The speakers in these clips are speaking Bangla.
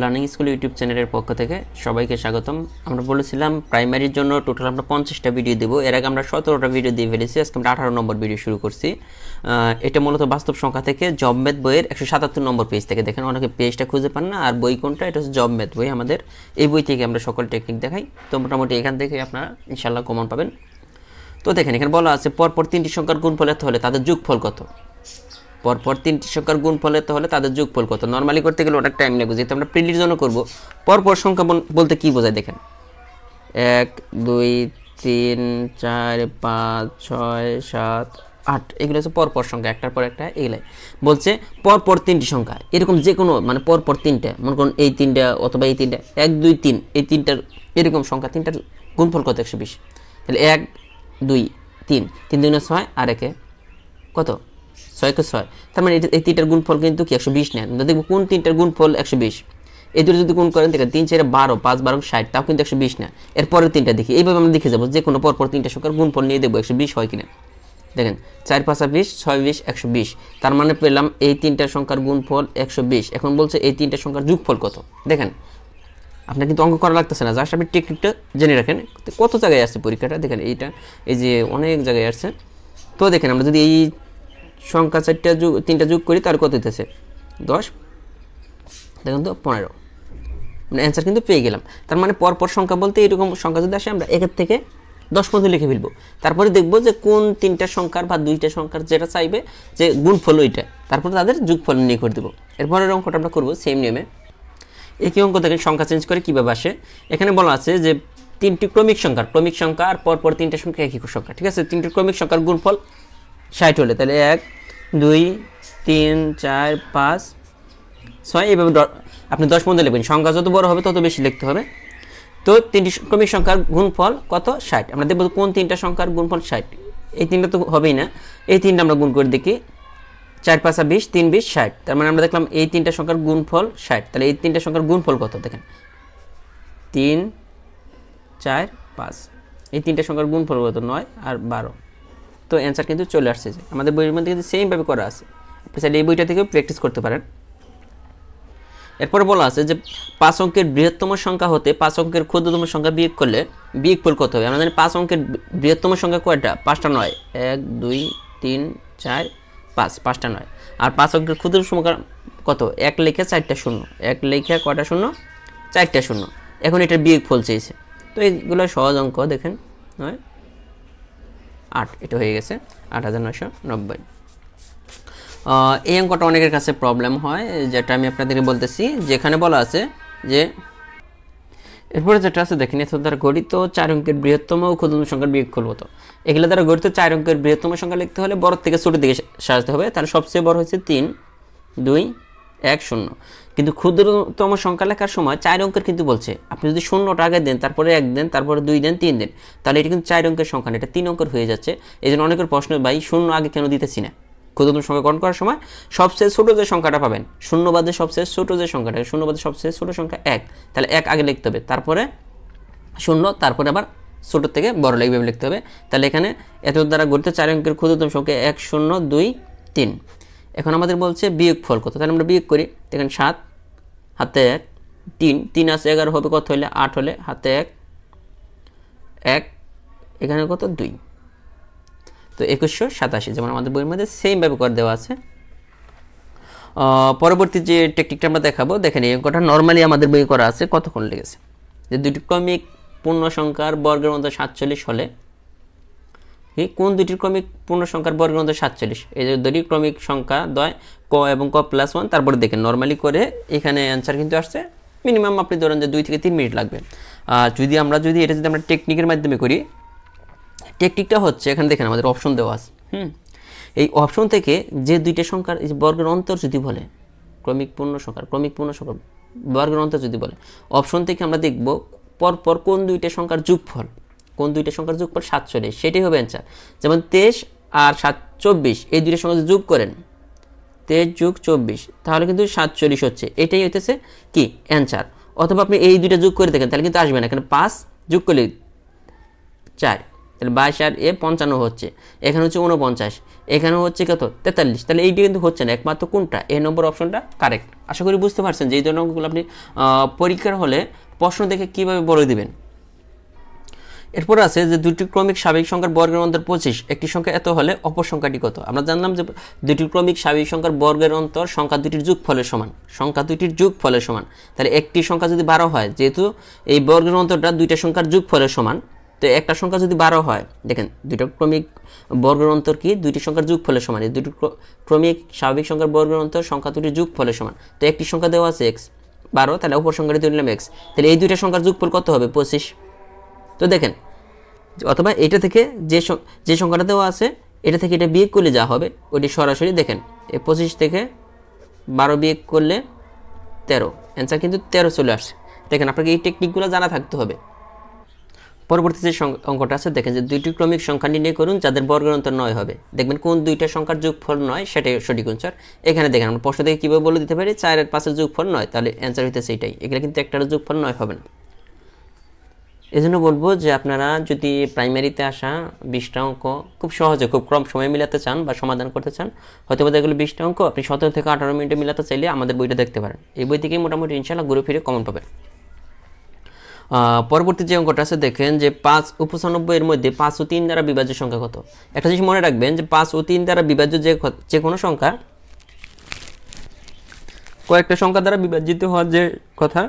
লার্নিং স্কুল ইউটিউব চ্যানেলের পক্ষ থেকে সবাইকে স্বাগতম। আমরা বলেছিলাম প্রাইমারির জন্য টোটাল আমরা পঞ্চাশটা ভিডিও দেবো। এর আগে আমরা সতেরোটা ভিডিও দিয়ে ফেলেছি। আজকে আমরা আঠারো নম্বর ভিডিও শুরু করছি। এটা মূলত বাস্তব সংখ্যা থেকে জব বইয়ের একশো সাতাত্তর নম্বর পেজ থেকে। দেখেন অনেকে পেজটা খুঁজে পান না। আর বই কোনটা? এটা হচ্ছে জব বই আমাদের। এই বই থেকে আমরা সকল টেকনিক দেখাই। তো মোটামুটি এখান থেকে আপনারা ইনশাল্লাহ কমন পাবেন। তো দেখেন, এখানে বলা আছে, পরপর তিনটি সংখ্যার গুণফল এত হলে তাদের যোগফল কত? পরপর তিনটি সংখ্যার গুণফল এত হলে তাদের যোগফল কত? নর্মালি করতে গেলে অনেক টাইম লাগবে যেহেতু আমরা প্রিলির জন্য করব। পরপর সংখ্যা বলতে কি বোঝায় দেখেন? এক, দুই, তিন, চার, পাঁচ, ছয়, সাত, আট। এগুলো হচ্ছে পরপর সংখ্যা, একটার পর একটা, এগুলাই। বলছে পরপর তিনটি সংখ্যা, এরকম যে কোনো মানে পরপর তিনটা, মনে করুন এই তিনটা অথবা এই তিনটা, এক, দুই, তিন, এই তিনটার এরকম সংখ্যা, তিনটার গুণফল কত একশো বিশ? তাহলে এক, দুই, তিন তিন, দুই ছয়, আর একে কত? ছয়কে ছয়। তার মানে এই তিনটার গুণফল কিন্তু কি একশো বিশ নেন দেখব কোন তিনটার গুণফল একশো বিশ। এই দুটো যদি গুণ করেন দেখেন তিন চারে বারো, পাঁচ, বারো, ষাট, তাও কিন্তু একশো বিশ না এরপরের তিনটা দেখি। এইভাবে আমরা দেখে যাব, যে কোনো পরপর তিনটা সংখ্যার গুণফল নিয়ে দেখব একশো বিশ হয় কিনা। দেখেন, চার, পাঁচা বিশ ছয়, বিশ, একশো বিশ। তার মানে পেলাম এই তিনটা সংখ্যার গুণফল একশো বিশ। এখন বলছে এই তিনটা সংখ্যার যোগফল কত? দেখেন, আপনার কিন্তু অঙ্ক করা লাগতেছে না। জাস্ট আপনি টেকনিকটা জেনে রাখেন, কত জায়গায় আসছে পরীক্ষাটা। দেখেন, এইটা, এই যে অনেক জায়গায় আসছে তো দেখেন, আমরা যদি এই সংখ্যা চারটা যোগ তিনটা যোগ করি তার কত হইতেছে? দশ? দেখুন তো, পনেরো। মানে অ্যান্সার কিন্তু পেয়ে গেলাম। তার মানে পরপর সংখ্যা বলতে এরকম সংখ্যা যদি আসে, আমরা একের থেকে দশ পর্যন্ত লিখে ফেলব। তারপরে দেখব যে কোন তিনটা সংখ্যার বা দুইটা সংখ্যার যেটা চাইবে, যে গুণফল ওইটা, তারপরে তাদের যোগফল নিয়ে করে দেবো। এরপরের অঙ্কটা আমরা করব সেম নিয়মে। একই অঙ্ক দেখেন, সংখ্যা চেঞ্জ করে কীভাবে আসে? এখানে বলা আছে যে তিনটি ক্রমিক সংখ্যা ক্রমিক সংখ্যা আর পরপর তিনটা সংখ্যা একই সংখ্যা, ঠিক আছে? তিনটি ক্রমিক সংখ্যার গুণফল ষাট হলে, তাহলে এক, দুই, তিন, চার, পাঁচ, ছয়, এইভাবে আপনি দশ পর্যন্ত লিখবেন। সংখ্যা যত বড় হবে, তত বেশি লিখতে হবে। তো তিনটি ক্রমিক সংখ্যার গুণফল কত? ষাট। আমরা দেখব কোন তিনটা সংখ্যার গুণফল ষাট। এই তিনটা তো হবেই না। এই তিনটা আমরা গুণ করে দেখি। চার, পাঁচা বিশ, তিন, বিশ, ষাট। তার মানে আমরা দেখলাম এই তিনটা সংখ্যার গুণফল ষাট। তাহলে এই তিনটা সংখ্যার গুণফল কত? দেখেন। তিন, চার, পাঁচ। এই তিনটা সংখ্যার গুণফল কত? নয় আর বারো। তো অ্যান্সার কিন্তু চলে আসছে আমাদের বইয়ের মধ্যে কিন্তু সেমভাবে করা আছে। আপনি চাইলে এই বইটা থেকেও প্র্যাকটিস করতে পারেন। এরপরে বলা আছে যে পাঁচ অঙ্কের বৃহত্তম সংখ্যা হতে পাঁচ অঙ্কের ক্ষুদ্রতম সংখ্যা বিয়োগ করলে বিয়োগফল কত হবে। জানি পাঁচ অঙ্কের বৃহত্তম সংখ্যা কয়টা? পাঁচটা নয়। এক, দুই, তিন, চার, পাঁচ, পাঁচটা নয়। আর পাঁচ অঙ্কের ক্ষুদ্রতম সংখ্যা কত? এক লেখা চারটা শূন্য। এক লেখা কয়টা শূন্য? চারটা শূন্য। এখন এটার বিয়োগফল চেয়েছে তো এইগুলো সহজ অঙ্ক, দেখেন, নয়? আট, এটা হয়ে গেছে আট হাজার নয়শো নব্বই। এই অঙ্কটা অনেকের কাছে প্রবলেম হয়, যেটা আমি আপনাদেরকে বলতেছি, যেখানে বলা আছে যে, এরপরে যেটা আছে, দেখেন এত দ্বারা গঠিত চার অঙ্কের বৃহত্তম ও ক্ষুদ্রতম সংখ্যার বিয়োগফল হতো এগুলো দ্বারা গঠিত চার অঙ্কের বৃহত্তম সংখ্যা লিখতে হলে বড় থেকে ছোট দিকে সাজাতে হবে, তাহলে সবচেয়ে বড় হচ্ছে তিন, দুই, এক, শূন্য। কিন্তু ক্ষুদ্রতম সংখ্যা লেখার সময় চার অঙ্কের কিন্তু বলছে। আপনি যদি শূন্যটা আগে দেন, তারপরে এক দেন, তারপরে দুই দেন, তিন দেন, তাহলে এটা কিন্তু চার অঙ্কের সংখ্যা এটা তিন অঙ্কের হয়ে যাচ্ছে। এই জন্য অনেকের প্রশ্ন, ভাই, শূন্য আগে কেন দিতেছি না? ক্ষুদ্রতম সংখ্যা গ্রহণ করার সময় সবচেয়ে ছোট যে সংখ্যাটা পাবেন শূন্য বাদে সবচেয়ে ছোট যে সংখ্যাটা শূন্য বাদে সবচেয়ে ছোট সংখ্যা এক, তাহলে এক আগে লিখতে হবে। তারপরে শূন্য, তারপরে আবার ছোট থেকে বড় এইভাবে লিখতে হবে। তাহলে এখানে এত দ্বারা গঠিত চার অঙ্কের ক্ষুদ্রতম সংখ্যা এক, শূন্য, দুই, তিন। এখন আমাদের বলছে বিয়োগ ফল কত? তাহলে আমরা বিয়োগ করি। দেখেন সাত, হাতে এক, তিন তিন আছে এগারো হবে কত হলে? আট হলে? হাতে এক এক, এখানে কত? দুই। তো একুশশো সাতাশি, যেমন আমাদের বইয়ের মধ্যে সেমভাবে করে দেওয়া আছে। পরবর্তী যে টেকনিকটা আমরা দেখাবো, দেখেন এই অঙ্কটা নর্মালি আমাদের বই করা আছে কতক্ষণ লেগেছে? যে দুটি ক্রমিক পূর্ণ সংখ্যার বর্গের মধ্যে সাতচল্লিশ হলে কি কোন দুটির ক্রমিক পূর্ণ সংখ্যার বর্গের মধ্যে সাতচল্লিশ? এই যে দুটি ক্রমিক সংখ্যা দয়, ক এবং ক প্লাস ওয়ান তারপরে দেখেন নর্মালি করে এখানে অ্যান্সার কিন্তু আসছে মিনিমাম আপনি ধরেন যে দুই থেকে তিন মিনিট লাগবে। আর যদি আমরা, যদি এটা যদি আমরা টেকনিকের মাধ্যমে করি টেকনিকটা হচ্ছে, এখানে দেখেন আমাদের অপশন দেওয়া আছে, হুম? এই অপশন থেকে যে দুইটা সংখ্যার, এই বর্গের অন্তর যদি বলে, ক্রমিক পূর্ণ সংখ্যা ক্রমিক পূর্ণ সংখ্যা বর্গের অন্তর যদি বলে অপশন থেকে আমরা দেখব পরপর কোন দুইটা সংখ্যার যোগফল কোন দুইটা সংখ্যার যোগফল সাতচল্লিশ সেটাই হবে অ্যান্সার যেমন তেইশ আর সাত চব্বিশ, এই দুইটা সংখ্যা যোগ করেন, তেইশ যোগ চব্বিশ, তাহলে কিন্তু সাতচল্লিশ হচ্ছে। এটাই হইতেছে কি? অ্যান্সার অথবা আপনি এই দুইটা যোগ করে দেখেন, তাহলে কিন্তু আসবে না। এখানে পাঁচ যোগ করলে চার, তাহলে বাইশ আর এ পঞ্চান্ন হচ্ছে। এখানে হচ্ছে উনপঞ্চাশ এখানে হচ্ছে কত? তেতাল্লিশ। তাহলে এইটা কিন্তু হচ্ছে না, একমাত্র কোনটা? এ নম্বর অপশনটা কারেক্ট আশা করি বুঝতে পারছেন যে এই অঙ্কগুলো আপনি পরীক্ষার হলে প্রশ্ন দেখে কীভাবে বলে দিবেন। এরপর আছে যে দুটি ক্রমিক স্বাভাবিক সংখ্যার বর্গের অন্তর পঁচিশ। একটি সংখ্যা এত হলে অপর সংখ্যাটি কত আমরা জানলাম যে দুটি ক্রমিক স্বাভাবিক সংখ্যার বর্গের অন্তর সংখ্যা দুটির যোগ ফলের সমান। সংখ্যা দুটির যোগ ফলের সমান। তাহলে একটি সংখ্যা যদি বারো হয়, যেহেতু এই বর্গের অন্তরটা দুইটা সংখ্যার যোগ ফলের সমান, তো একটা সংখ্যা যদি বারো হয়, দেখেন দুইটা ক্রমিক বর্গের অন্তর কি? দুইটি সংখ্যার যোগ ফলের সমান। এই দুটি ক্রমিক স্বাভাবিক সংখ্যার বর্গের অন্তর সংখ্যা দুটির যোগ ফলের সমান। তো একটি সংখ্যা দেওয়া আছে এক্স বারো, তাহলে অপর সংখ্যাটি ধরলাম এক্স তাহলে এই দুইটা সংখ্যার যোগফল কত হবে? পঁচিশ। তো দেখেন, অথবা এটা থেকে যে যে সংখ্যাটা দেওয়া আছে, এটা থেকে এটা বিয়োগ করলে যা হবে, ওইটি সরাসরি দেখেন এ পঁচিশ থেকে বারো বিয়োগ করলে তেরো অ্যান্সার কিন্তু তেরো চলে আসছে। দেখেন, আপনাকে এই টেকনিকগুলো জানা থাকতে হবে। পরবর্তী যে অঙ্কটা আছে, দেখেন যে দুইটি ক্রমিক সংখ্যা নির্ণয় করুন, যাদের বর্গের অন্তর নয় হবে। দেখবেন কোন দুইটা সংখ্যার যোগফল নয়, সেটাই সঠিক অ্যান্সার এখানে দেখেন, আমরা প্রশ্ন থেকে কীভাবে বলে দিতে পারি, চারের পাঁচের যোগফল নয়, তাহলে অ্যান্সার হইতেছে এটাই। এগুলো কিন্তু একটার যোগফল নয় হবে না। এজন্য বলব যে আপনারা যদি প্রাইমারিতে আসা বিশটা অঙ্ক খুব সহজে, খুব কম সময় মিলাতে চান বা সমাধান করতে চান হয়তো বা এগুলো বিশটা অঙ্ক আপনি সতেরো থেকে আঠারো মিনিটে মিলাতে চাইলে আমাদের বইটা দেখতে পারেন। এই বই থেকেই মোটামুটি ইনশাল্লাহ ঘুরে ফিরে কমন পাবেন। পরবর্তী যে অঙ্কটা আছে, দেখেন যে পাঁচ ও পঁচানব্বই এর মধ্যে পাঁচ ও তিন দ্বারা বিভাজ্য সংখ্যা কত? একটা জিনিস মনে রাখবেন যে পাঁচ ও তিন দ্বারা বিভাজ্য যে যে কোনো সংখ্যা কয়েকটা সংখ্যা দ্বারা বিভাজিত হওয়ার যে কথা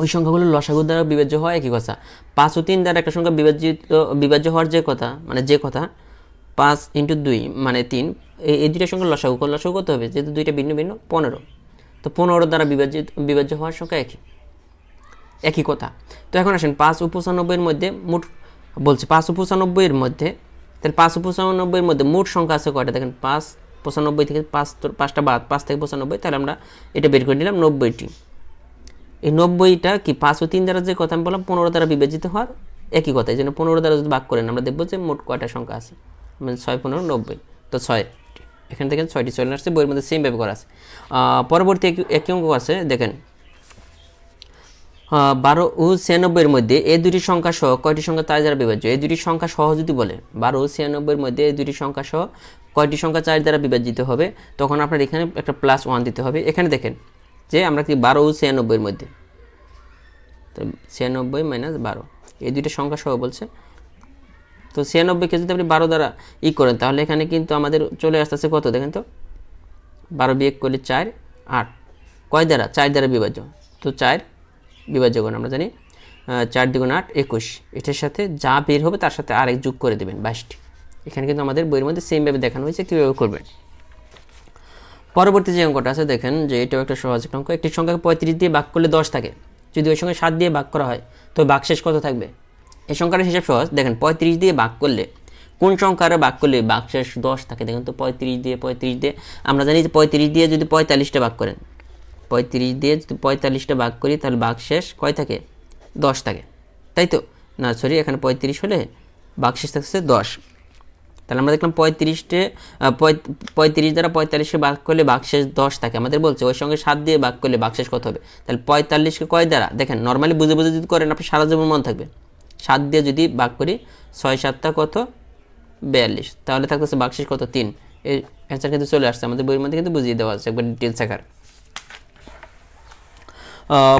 ওই সংখ্যাগুলো লসাগু দ্বারা বিভাজ্য হয় একই কথা। পাঁচ ও তিন দ্বারা একটা সংখ্যা বিভাজিত, বিভাজ্য হওয়ার যে কথা মানে যে কথা, পাঁচ ইন্টু দুই মানে তিন এই এই দুইটা সংখ্যা লসাগু লসাগু কত হবে, যেহেতু দুইটা ভিন্ন ভিন্ন, পনেরো। তো পনেরো দ্বারা বিভাজিত, বিভাজ্য হওয়ার সংখ্যা একই। একই কথা। তো এখন আসেন, পাঁচ ও পঁচানব্বইয়ের মধ্যে মোট, বলছি পাঁচ ও পঁচানব্বইয়ের মধ্যে, তাহলে পাঁচ ও পঁচানব্বইয়ের মধ্যে মোট সংখ্যা আছে কয়টা? দেখেন, পাঁচ, পঁচানব্বই থেকে পাঁচ, পাঁচটা বাদ, পাঁচ থেকে পঁচানব্বই, তাহলে আমরা এটা বের করে নিলাম নব্বইটি। এই নব্বইটা কি পাঁচ ও তিন দ্বারা যে কথা আমি বললাম, পনেরো দ্বারা বিবেচিত হওয়ার একই কথা, এই জন্য পনেরো দ্বারা যদি ভাগ করেন, আমরা দেখব যে মোট কয়টা সংখ্যা আছে। মানে ছয়, পনেরো, নব্বই। তো ছয়, এখান থেকে ছয়টি চলে আসছে, বইয়ের মধ্যে সেমভাবে করা আছে। পরবর্তী একই অঙ্ক আছে, দেখেন। বারো ও ছিয়ানব্বইয়ের মধ্যে এই দুটি সংখ্যা সহ কয়টি সংখ্যা চার দ্বারা বিভাজ্য? এই দুটি সংখ্যা সহ যদি বলে, বারো ও ছিয়ানব্বইয়ের মধ্যে এই দুটি সংখ্যা সহ কয়টি সংখ্যা চার দ্বারা বিভাজিত হবে, তখন আপনার এখানে একটা প্লাস ওয়ান দিতে হবে। এখানে দেখেন যে আমরা কি বারো ছিয়ানব্বইয়ের মধ্যে? তো ছিয়ানব্বই মাইনাস বারো। এই দুইটা সংখ্যা সহ বলছে। তো ছিয়ানব্বইকে যদি আপনি বারো দ্বারা ই করেন, তাহলে এখানে কিন্তু আমাদের চলে আসতেছে কত দেখেন তো? বারো বিয়োগ করলে চার, আট। কয় দ্বারা? চার দ্বারা বিভাজ্য। তো চার বিভাজ্য গুণ আমরা জানি চার দ্বিগুণ আট, একুশ। এটার সাথে যা বের হবে তার সাথে আরেক যোগ করে দেবেন বাইশটি। এখানে কিন্তু আমাদের বইয়ের মধ্যে সেমভাবে দেখানো হয়েছে, কীভাবে করবেন? পরবর্তী যে অঙ্কটা আছে, দেখেন যে এটাও একটা সহজ অঙ্ক। একটি সংখ্যাকে পঁয়ত্রিশ দিয়ে ভাগ করলে দশ থাকে। যদি ওই সঙ্গে সাত দিয়ে ভাগ করা হয়, তো ভাগশেষ কত থাকবে? এই সংখ্যার হিসাব সহজ। দেখেন, পঁয়ত্রিশ দিয়ে ভাগ করলে, কোন সংখ্যার ভাগ করলে ভাগশেষ দশ থাকে? দেখেন তো, পঁয়ত্রিশ দিয়ে পঁয়ত্রিশ দিয়ে, আমরা জানি যে পঁয়ত্রিশ দিয়ে যদি পঁয়তাল্লিশটা ভাগ করেন, পঁয়ত্রিশ দিয়ে যদি পঁয়তাল্লিশটা ভাগ করি, তাহলে ভাগশেষ কয় থাকে? দশ থাকে। তাই তো? না সরি এখানে পঁয়ত্রিশ হলে ভাগশেষ থাকছে দশ। তাহলে আমরা দেখলাম পঁয়ত্রিশটে পঁয়ত্রিশ দ্বারা পঁয়তাল্লিশকে ভাগ করলে ভাগশেষ দশ থাকে। আমাদের বলছে ওই সঙ্গে সাত দিয়ে ভাগ করলে ভাগশেষ কত হবে? তাহলে পঁয়তাল্লিশকে কয় দ্বারা? দেখেন নর্মালি বুঝে বুঝে যদি করেন আপনি সারা জীবন মন থাকবে। সাত দিয়ে যদি ভাগ করি, ছয় সাতটা কত? বিয়াল্লিশ। তাহলে থাকতেছে ভাগশেষ কত? তিন। এই অ্যান্সার কিন্তু চলে আসছে। আমাদের বইয়ের মধ্যে কিন্তু বুঝিয়ে দেওয়া আছে, একবার ডিটেলস আকার।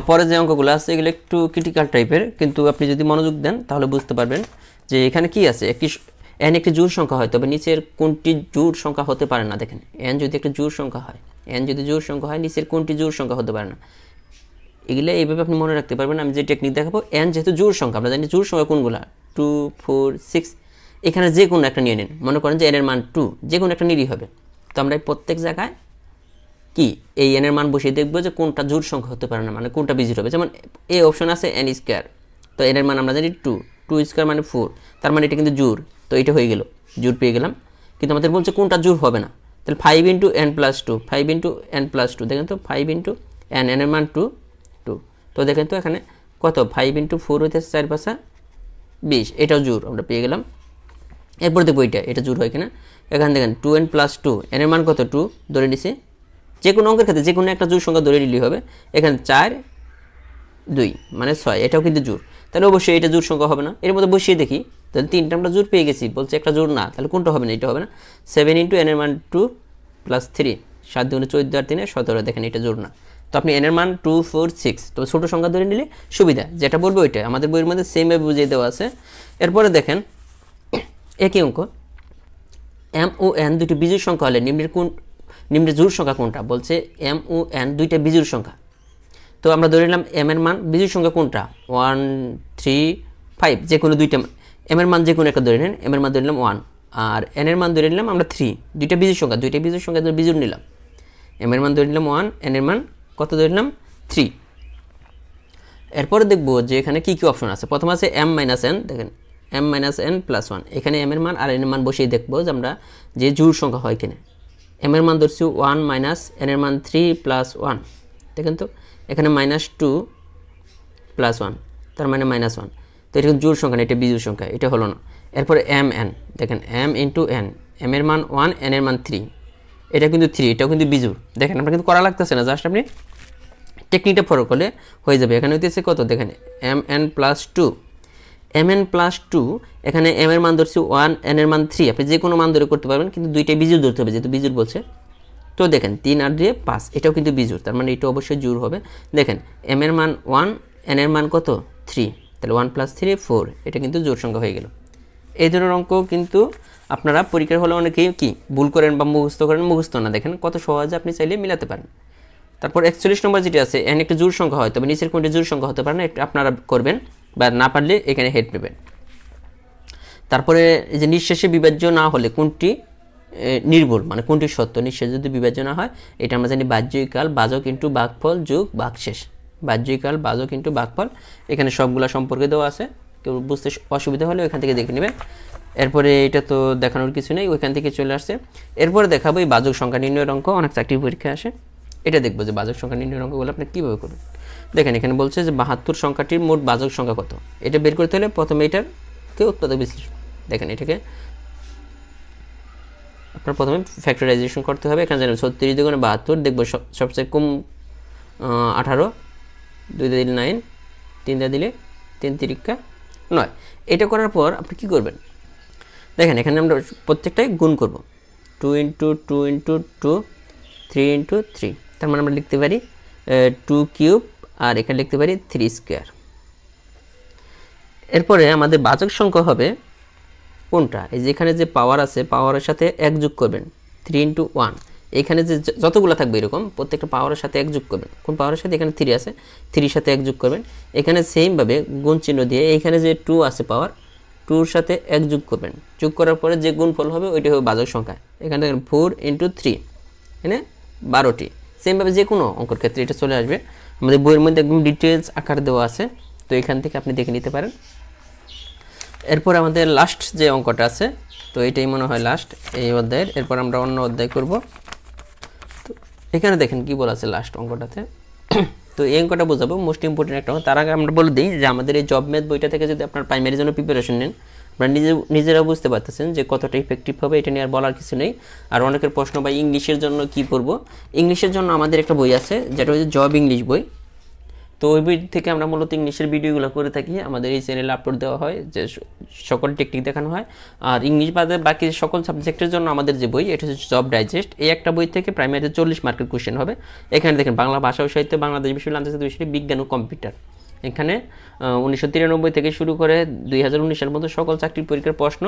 পরে যে অঙ্কগুলো আছে, এগুলো একটু ক্রিটিক্যাল টাইপের কিন্তু আপনি যদি মনোযোগ দেন, তাহলে বুঝতে পারবেন যে এখানে কি আছে? একটি এন একটি জোড় সংখ্যা হয়, তবে নিচের কোনটি জোর সংখ্যা হতে পারে না? দেখেন এন যদি একটা জোর সংখ্যা হয় এন যদি জোর সংখ্যা হয়, নিচের কোনটি জোড় সংখ্যা হতে পারে না? এগুলো এইভাবে আপনি মনে রাখতে পারবেন, আমি যে টেকনিক দেখাবো এন যেহেতু জোড় সংখ্যা, আমরা জানি জোড় সংখ্যা কোনগুলা? টু ফোর সিক্স এখানে যে কোনো একটা নিয়ে নিন। মনে করেন যে এন এর মান টু যে কোনো একটা নিরই হবে। তো আমরা প্রত্যেক জায়গায় কি? এই এনের মান বসিয়ে দেখব যে কোনটা জোড় সংখ্যা হতে পারে না মানে কোনটা বিজিট হবে। যেমন এ অপশন আছে এন স্কোয়ার তো এনের মান আমরা জানি টু টু স্কোয়ার মানে ফোর তার মানে এটা কিন্তু জোর তো এটা হয়ে গেল, জোর পেয়ে গেলাম। কিন্তু আমাদের বলছে কোনটা জোর হবে না। তাহলে five into n plus two five into n plus two দেখেন তো ফাইভ ইন্টু এন এন এর মান টু টু তো দেখেন তো এখানে কত? ফাইভ ইন্টু ফোর হইতে চার পাশা বিশ। এটাও জোর, আমরা পেয়ে গেলাম। এরপর দেখব এটা এটা জোর হয় কিনা। এখানে দেখেন two n plus two n এর মান কত? টু ধরে নিছি। যে কোনো অঙ্কের ক্ষেত্রে যে কোনো একটা জোর সংখ্যা ধরে নিলেই হবে। এখানে চার, দুই মানে ছয়, এটাও কিন্তু জোর। তাহলে অবশ্যই এটা জোর সংখ্যা হবে না। এর মধ্যে বসিয়ে দেখি। তাহলে তিনটা আমরা জোর পেয়ে গেছি। বলছে একটা জোর না, তাহলে কোনটা হবে না, এটা হবে না। সেভেন ইন্টু এন এর মান টু প্লাস থ্রি সাত দুগুণে চোদ্দ আর তিনে সতেরো, দেখেন এটা জোর না। তো আপনি এন এর মান টু ফোর সিক্স তো ছোটো সংখ্যা ধরে নিলে সুবিধা। যেটা বলব ওইটা আমাদের বইয়ের মধ্যে সেমভাবে বুঝিয়ে দেওয়া আছে। এরপরে দেখেন, একই অঙ্ক। এম ও এন দুটি বিজুর সংখ্যা হলে নিম্নের কোন নিম্নের জোর সংখ্যা কোনটা? বলছে এম ও এন দুইটা বিজুর সংখ্যা। তো আমরা ধরে নিলাম এম এর মান বিজুর সংখ্যা কোনটা? ওয়ান থ্রি ফাইভ যে কোনো দুইটা এম এর মান যে কোনো একটা ধরে নেন এম এর মান ধরে নিলাম ওয়ান আর এন এর মান ধরে নিলাম আমরা থ্রি দুইটা বিজুর সংখ্যা, দুইটা বিজুর সংখ্যা ধরে নিলাম। এম এর মান ধরে নিলাম ওয়ান এন এর মান কত ধরে নিলাম? থ্রি এরপরে দেখব যে এখানে কী কী অপশন আছে। প্রথম আছে এম মাইনাস এন দেখেন m minus n plus one এখানে এম এর মান আর এন এর মান বসিয়ে দেখব যে আমরা যে জোর সংখ্যা হয় কিনা। এম এর মান ধরছি ওয়ান মাইনাস এন এর মান থ্রি প্লাস ওয়ান দেখেন তো? এখানে মাইনাস টু প্লাস ওয়ান তার মানে মাইনাস ওয়ান তো এটা জোর সংখ্যা এটা বিজুর সংখ্যা, এটা হলো না। এরপরে এম এন দেখেন এম ইন্টু এন এম এর মান ওয়ান এন এর মান থ্রি এটা কিন্তু থ্রি এটাও কিন্তু বিজুর দেখেন, আপনার কিন্তু করা লাগতেছে না জাস্ট আপনি টেকনিকটা ফলো করলে হয়ে যাবে। এখানে হইতেছে কত? দেখেন m n plus two m n plus two এখানে এম এর মান ধরছি ওয়ান এন এর মান থ্রি আপনি যে কোনো মান ধরে করতে পারবেন, কিন্তু দুইটাই বিজুর ধরতে হবে, যেহেতু বিজুর বলছে। তো দেখেন, তিন আর দিয়ে পাঁচ, এটাও কিন্তু বিজুর তার মানে এটা অবশ্যই জোর হবে। দেখেন এম এর মান ওয়ান এন এর মান কত? থ্রি তাহলে ওয়ান প্লাস থ্রি ফোর এটা কিন্তু জোর সংখ্যা হয়ে গেল। এই ধরনের অঙ্ক কিন্তু আপনারা পরীক্ষার হলে অনেকেই কি, ভুল করেন বা মুখস্থ করেন, মুখস্থ না। দেখেন, কত সহজে আপনি চাইলে মিলাতে পারেন। তারপর একচল্লিশ নম্বর যেটি আছে এন একটা জোর সংখ্যা হয়, তবে নিচের কোনটি জোর সংখ্যা হতে পারে না এটা আপনারা করবেন বা না পারলে এখানে হেড নেবেন। তারপরে যে নিঃশেষে বিভাজ্য না হলে কোনটি? নির্ভুল মানে কোনটি সত্য নিঃশেষ যদি বিবেচনা হয়, এটা আমরা জানি বাহ্যিকাল বাজক ইন্টু বাঘফল যোগ বাঘশেষ বাহ্যিকাল বাজক ইন্টু বাঘফল এখানে সবগুলা সম্পর্কে দেওয়া আছে। কেউ বুঝতে অসুবিধা হলে ওখান থেকে দেখে নেবে। এরপরে এটা তো দেখানোর কিছু নেই, ওইখান থেকে চলে আসছে। এরপরে দেখাবো এই বাজক সংখ্যা নির্ণয়ের অঙ্ক, অনেক চাকরির পরীক্ষা আসে। এটা দেখব যে বাজক সংখ্যা নির্ণয়ের অঙ্কগুলো আপনি কীভাবে করবেন। দেখেন, এখানে বলছে যে বাহাত্তর সংখ্যাটির মোট বাজক সংখ্যা কত? এটা বের করতে হলে প্রথমে এটারকে উৎপাদক বিশ্লেষণ দেখেন এটাকে আপনার প্রথমে ফ্যাক্টরাইজেশন করতে হবে। এখানে জানেন ছত্রিশ দুগুণে বাহাত্তর, দেখব সব- সবচেয়ে কম আঠারো, দুই দিলে নাইন তিনটা দিলে তিন তিরিকা নয়। এটা করার পর আপনি কি করবেন? দেখেন, এখানে আমরা প্রত্যেকটাই গুণ করব। Two into two into two three into three তার মানে আমরা লিখতে পারি টু কিউব আর এখানে লিখতে পারি থ্রি স্কোয়ার এরপরে আমাদের বাচক সংখ্যা হবে কোনটা? এই যে এখানে যে পাওয়ার আছে পাওয়ারের সাথে এক যোগ করবেন। থ্রি ইন্টু ওয়ান এখানে যে য- যতগুলো থাকবে এরকম, প্রত্যেকটা পাওয়ারের সাথে এক যোগ করবেন। কোন পাওয়ারের সাথে? এখানে থ্রি আছে। থ্রির সাথে এক যোগ করবেন। এখানে সেমভাবে গুণ চিহ্ন দিয়ে এখানে যে টু আছে পাওয়ার টুর সাথে এক যোগ করবেন। যোগ করার পরে যে গুণফল হবে, ওইটা হবে বাজক সংখ্যা। এখানে দেখেন ফোর ইন্টু থ্রি এখানে বারোটি। সেমভাবে যে কোনো অঙ্কর ক্ষেত্রে এটা চলে আসবে। আমাদের বইয়ের মধ্যে একদম ডিটেলস আকার দেওয়া আছে। তো এখান থেকে আপনি দেখে নিতে পারেন। এরপর আমাদের লাস্ট যে অঙ্কটা আছে, তো এটাই মনে হয় লাস্ট এই অধ্যায়ের। এরপর আমরা অন্য অধ্যায় করব। তো এখানে দেখেন কি বলা আছে লাস্ট অঙ্কটাতে। তো এই অঙ্কটা বোঝাবো মোস্ট ইম্পর্টেন্ট একটা অঙ্ক। তার আগে আমরা বলে দিই যে আমাদের এই জব ম্যাথ বইটা থেকে যদি আপনার প্রাইমারি জন্য প্রিপারেশন নেন, আপনারা নিজে নিজেরা বুঝতে পারতেছেন যে কতটা ইফেক্টিভ হবে, এটা নিয়ে আর বলার কিছু নেই। আর অনেকের প্রশ্ন বা ইংলিশের জন্য কি করব? ইংলিশের জন্য আমাদের একটা বই আছে, যেটা হচ্ছে জব ইংলিশ বই। তো ওই থেকে আমরা মূলত ইংলিশের ভিডিওগুলো করে থাকি। আমাদের এই চ্যানেলে আপলোড দেওয়া হয় যে সকল টেকনিক দেখানো হয়। আর ইংলিশ বাদে বাকি সকল সাবজেক্টের জন্য আমাদের যে বই, এটা হচ্ছে জব ডাইজেস্ট এই একটা বই থেকে প্রাইমারিতে চল্লিশ মার্কের কোশ্চেন হবে। এখানে দেখেন বাংলা ভাষা ও সাহিত্য, বাংলাদেশ বিশ্ববিদ্যালয় আন্তর্জাতিক বিষয় বিজ্ঞান ও কম্পিউটার এখানে উনিশশো তিরানব্বই থেকে শুরু করে দুই হাজার উনিশের মতো সকল চাকরির পরীক্ষার প্রশ্ন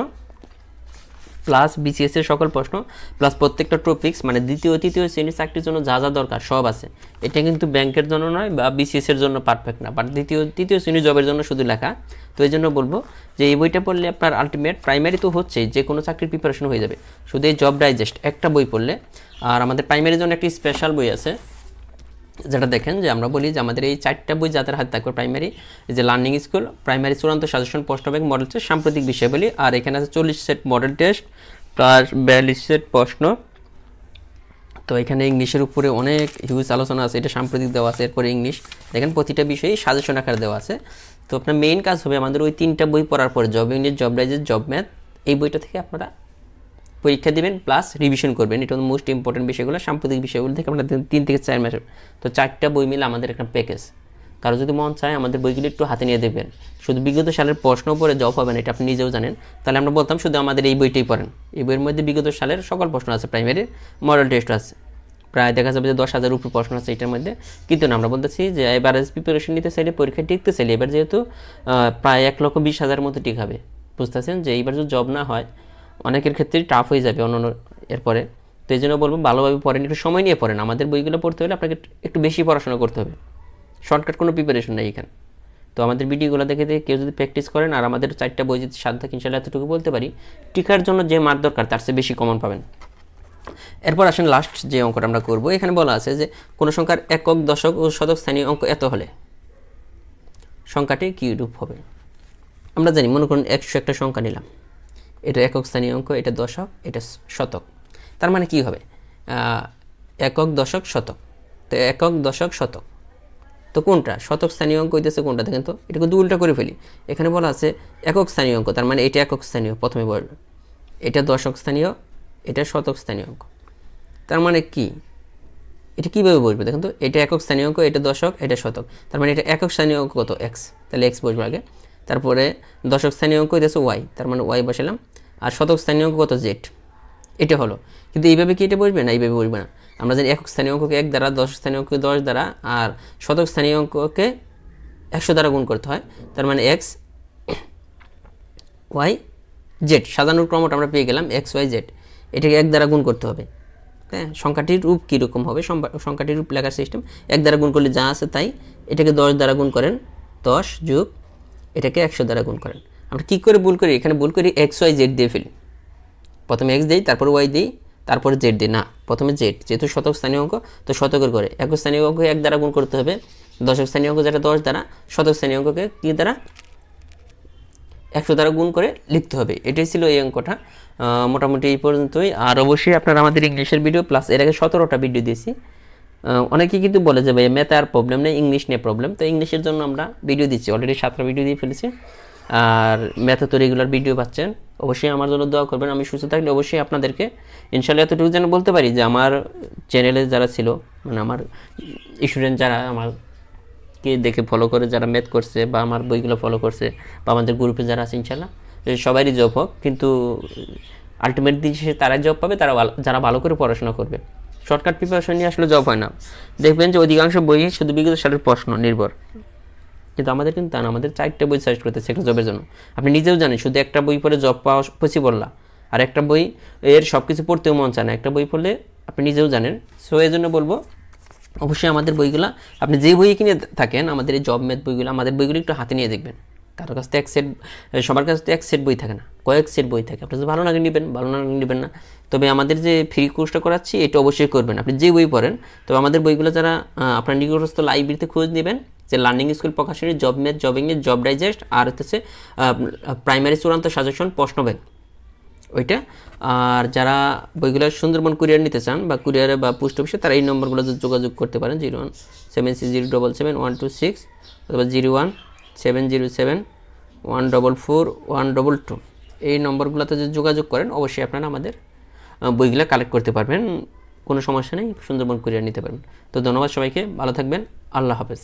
প্লাস বিসিএস এর সকল প্রশ্ন, প্লাস প্রত্যেকটা টপিক্স মানে দ্বিতীয়, তৃতীয় শ্রেণির চাকরির জন্য যা যা দরকার সব আছে। এটা কিন্তু ব্যাংকের জন্য নয় বা বিসিএস এর জন্য পারফেক্ট না বাট দ্বিতীয়, তৃতীয় শ্রেণির জবের জন্য শুধু লেখা। তো এই জন্য বলব যে এই বইটা পড়লে আপনার আলটিমেট প্রাইমারি তো হচ্ছেই, যে কোনো চাকরির প্রিপারেশন হয়ে যাবে। শুধু এই জব ডাইজেস্ট একটা বই পড়লে। আর আমাদের প্রাইমারির জন্য একটি স্পেশাল বই আছে যেটা দেখেন যে আমরা বলি যে আমাদের এই চারটা বই যাদের হাতে থাকবে প্রাইমারি যে লার্নিং স্কুল প্রাইমারি চূড়ান্ত suggestion post bank model test সাম্প্রতিক বিষয়াবলী আর এখানে আছে চল্লিশ সেট মডেল টেস্ট প্লাস বিয়াল্লিশ সেট প্রশ্ন। তো এখানে ইংলিশের উপরে অনেক হিউজ আলোচনা আছে, এটা সাম্প্রতিক দেওয়া আছে, এরপরে ইংলিশ। দেখেন প্রতিটা বিষয়েই সাজেশন আকার দেওয়া আছে। তো আপনার মেইন কাজ হবে আমাদের ওই তিনটা বই পড়ার পরে জব ইংলিশ জব রাইজের জব ম্যাথ এই বইটা থেকে আপনারা পরীক্ষা দিবেন প্লাস রিভিশন করবেন। এটা মোস্ট ইম্পর্টেন্ট বিষয়গুলো, সাম্প্রতিক বিষয়গুলো থেকে আমরা তিন- থেকে চার মাসের তো চারটা বই মিলে আমাদের একটা প্যাকেজ কারও যদি মন চায় আমাদের বইগুলি একটু হাতে নিয়ে দেখবেন। শুধু বিগত সালের প্রশ্ন পড়ে জব হবেন এটা আপনি নিজেও জানেন। তাহলে আমরা বলতাম শুধু আমাদের এই বইটাই পড়েন। এই বইয়ের মধ্যে বিগত সালের সকল প্রশ্ন আছে প্রাইমারির মডেল টেস্ট আছে। প্রায় দেখা যাবে যে দশ হাজার উপর প্রশ্ন আছে এটার মধ্যে। কিন্তু না, আমরা বলতেছি যে এবার প্রিপারেশন নিতে চাইলে পরীক্ষা টিকতে চাইলে এবার যেহেতু প্রায় এক লক্ষ বিশ হাজার মতো টিক টিকাবে বুঝতেছেন? যে এইবার যদি জব না হয় অনেকের ক্ষেত্রেই টাফ হয়ে যাবে অন্য এরপরে। তো এই জন্য বলব, ভালোভাবে পড়েন, একটু সময় নিয়ে পড়েন। আমাদের বইগুলো পড়তে হলে আপনাকে একটু বেশি পড়াশোনা করতে হবে। শর্টকাট কোনো প্রিপারেশন নেই এখানে। তো আমাদের ভিডিওগুলো দেখে দেখে কেউ যদি প্র্যাকটিস করেন, আর আমাদের চারটা বই যদি সাত থাকে ইনশাল্লাহ এতটুকু বলতে পারি, টিকার জন্য যে মার্ক দরকার, তার চেয়ে বেশি কমন পাবেন। এরপর আসেন লাস্ট যে অঙ্কটা আমরা করব, এখানে বলা আছে যে কোনো সংখ্যার একক, দশক ও শতক স্থানীয় অঙ্ক এত হলে সংখ্যাটি কী রূপ হবে? আমরা জানি, মনে করুন একশো একটা সংখ্যা নিলাম। এটা একক স্থানীয় অঙ্ক, এটা দশক, এটা শতক। তার মানে কি হবে? একক দশক, শতক। তো একক দশক, শতক। তো কোনটা? শতক স্থানীয় অঙ্ক হইতেছে কোনটা? দেখেন তো এটা কিন্তু উল্টা করে ফেলি। এখানে বলা আছে একক স্থানীয় অঙ্ক, তার মানে এটা একক স্থানীয়, প্রথমে বলবে এটা দশক স্থানীয়, এটা শতক স্থানীয় অঙ্ক। তার মানে কি? এটা কীভাবে বসবে? দেখুন তো, এটা একক স্থানীয় অঙ্ক, এটা দশক, এটা শতক। তার মানে এটা একক স্থানীয় অঙ্ক কত? এক্স তাহলে এক্স বসবে আগে। তারপরে দশক স্থানীয় অঙ্ক হইতেছে ওয়াই তার মানে ওয়াই বসালাম আর শতক স্থানীয় অঙ্ক কত জেড? এটা হলো। কিন্তু এইভাবে কি এটা বসবে না? এইভাবে বসবে না। আমরা জানি একক স্থানীয় অঙ্ককে এক দ্বারা, দশ স্থানীয় অঙ্ককে দশ দ্বারা, আর শতক স্থানীয় অঙ্ককে একশো দ্বারা গুণ করতে হয়। তার মানে এক্স ওয়াই জেড। সাজানোর ক্রমটা আমরা পেয়ে গেলাম এক্স ওয়াই জেড। এটাকে এক দ্বারা গুণ করতে হবে। হ্যাঁ সংখ্যাটির রূপ কীরকম হবে? সংখ্যাটির রূপ লেখার সিস্টেম এক দ্বারা গুণ করলে যা আছে তাই এটাকে দশ দ্বারা গুণ করেন। দশ যুগ এটাকে একশো দ্বারা গুণ করেন। আমরা কী করে ভুল করি? এখানে ভুল করি এক্স ওয়াই জেড দিয়ে ফেলি। প্রথমে এক্স দিই, তারপর ওয়াই দিই, তারপরে জেড দিই। না, প্রথমে জেড যেহেতু শতক স্থানীয় অঙ্ক, তো শতকের করে এক স্থানীয় অঙ্ককে এক দ্বারা গুণ করতে হবে। দশক স্থানীয় অঙ্ক যেটা দশ দ্বারা, শতক স্থানীয় অঙ্ককে কী দ্বারা? একশো দ্বারা গুণ করে লিখতে হবে। এটাই ছিল এই অঙ্কটা। মোটামুটি এই পর্যন্তই। আর অবশ্যই আপনারা আমাদের ইংলিশের ভিডিও প্লাস এর আগে সতেরোটা ভিডিও দিয়েছি। অনেকে কিন্তু বলে যে ভাই ম্যাথে আর প্রবলেম নেই ইংলিশ নিয়ে প্রবলেম তো ইংলিশের জন্য আমরা ভিডিও দিচ্ছি। অলরেডি সাতটা ভিডিও দিয়ে ফেলেছি। আর ম্যাথে তো রেগুলার ভিডিও পাচ্ছেন, অবশ্যই আমার জন্য দোয়া করবেন। আমি সুস্থ থাকলে অবশ্যই আপনাদেরকে ইনশাল্লাহ এতটুকু যেন বলতে পারি যে আমার চ্যানেলে যারা ছিল মানে আমার স্টুডেন্ট যারা আমার কে দেখে ফলো করে, যারা ম্যাথ করছে বা আমার বইগুলো ফলো করছে বা আমাদের গ্রুপে যারা আছে ইনশাল্লাহ সবারই জব হোক। কিন্তু আলটিমেট দিন শেষে তারাই জব পাবে, তারা যারা ভালো করে পড়াশোনা করবে। শর্টকাট প্রিপারেশন নিয়ে আসলে জব হয় না। দেখবেন যে অধিকাংশ বই শুধু বিগত সালের প্রশ্ন, নির্ভর। কিন্তু আমাদের কিন্তু না, আমাদের চারটে বই সার্চ করতেছে একটা জবের জন্য। আপনি নিজেও জানেন, শুধু একটা বই পড়ে জব পাওয়া পসিবল না। আর একটা বই এর সব কিছু পড়তেও মন চায় না। একটা বই পড়লে আপনি নিজেও জানেন। সো এই জন্য বলব, অবশ্যই আমাদের বইগুলো, আপনি যে বই কিনে থাকেন, আমাদের এই জব ম্যাথ বইগুলো, আমাদের বইগুলো একটু হাতে নিয়ে দেখবেন। কারোর কাছ থেকে এক সেট সবার কাছ থেকে এক সেট বই থাকে না। কয়েক সেট বই থাকে। আপনি যদি ভালো লাগে নেবেন, ভালো না নেবেন না। তবে আমাদের যে ফ্রি কোর্সটা করাচ্ছি, এটা অবশ্যই করবেন। আপনি যে বই পড়েন, তবে আমাদের বইগুলো যারা আপনার নিকটস্থ লাইব্রেরিতে খোঁজ নেবেন যে লার্নিং স্কুল প্রকাশনী জব ম্যাথ জবিংয়ের জব ডাইজেস্ট আর হচ্ছে প্রাইমারি চূড়ান্ত সাজেশন প্রশ্ন ব্যাংক ওইটা। আর যারা বইগুলো সুন্দরবন কুরিয়ার নিতে চান বা কুরিয়ারে বা পোস্ট অফিসে তারা এই নম্বরগুলো যোগাযোগ করতে পারেন, zero one seven six zero double seven one two six অথবা zero one seven zero seven one double four one double two. এই নম্বরগুলোতে যদি যোগাযোগ করেন, অবশ্যই আপনারা আমাদের বইগুলো কালেক্ট করতে পারবেন। কোনো সমস্যা নেই, সুন্দরবন কুরিয়ার নিতে পারবেন। তো ধন্যবাদ সবাইকে, ভালো থাকবেন। আল্লাহ হাফেজ।